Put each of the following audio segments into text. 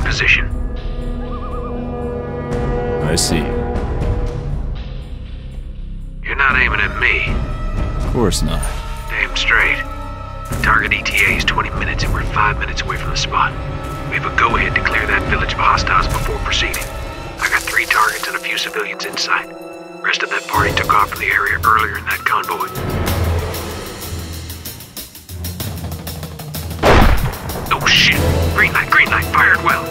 position. I see. You're not aiming at me. Of course not. Damn straight. Target ETA is 20 minutes and we're 5 minutes away from the spot. We have a go-ahead to clear that village of hostiles before proceeding. I got three targets and a few civilians inside. Rest of that party took off from the area earlier in that convoy. Oh shit! Green light, green light, fired well.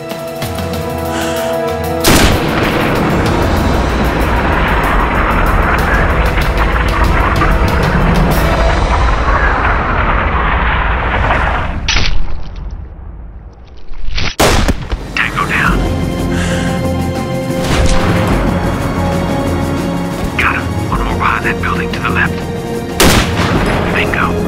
Got him. One that building to the left. Bingo.